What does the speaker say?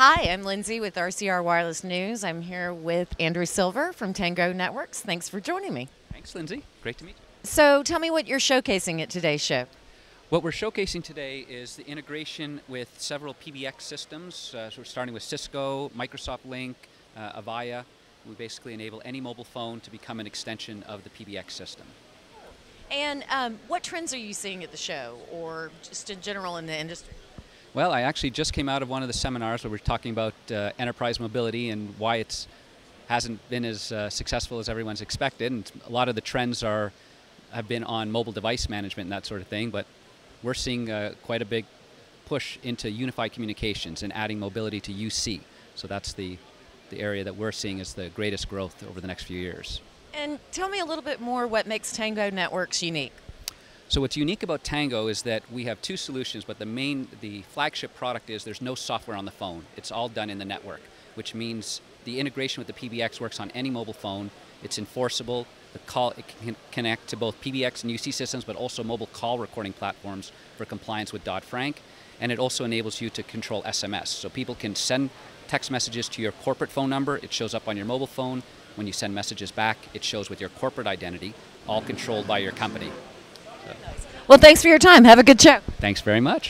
Hi, I'm Lindsay with RCR Wireless News. I'm here with Andrew Silver from Tango Networks. Thanks for joining me. Thanks, Lindsay. Great to meet you. So, tell me what you're showcasing at today's show. What we're showcasing today is the integration with several PBX systems. Uh, so we're starting with Cisco, Microsoft Lync, uh, Avaya. We basically enable any mobile phone to become an extension of the PBX system. And um, what trends are you seeing at the show, or just in general in the industry? Well, I actually just came out of one of the seminars where we're talking about uh, enterprise mobility and why it hasn't been as uh, successful as everyone's expected. And a lot of the trends are have been on mobile device management and that sort of thing. But we're seeing uh, quite a big push into unified communications and adding mobility to UC. So that's the, the area that we're seeing as the greatest growth over the next few years. And tell me a little bit more what makes Tango Networks unique. So what's unique about Tango is that we have two solutions, but the main, the flagship product is there's no software on the phone. It's all done in the network, which means the integration with the PBX works on any mobile phone. It's enforceable. The call it can connect to both PBX and UC systems, but also mobile call recording platforms for compliance with Dodd-Frank. And it also enables you to control SMS. So people can send text messages to your corporate phone number. It shows up on your mobile phone. When you send messages back, it shows with your corporate identity, all controlled by your company. Well, thanks for your time. Have a good show. Thanks very much.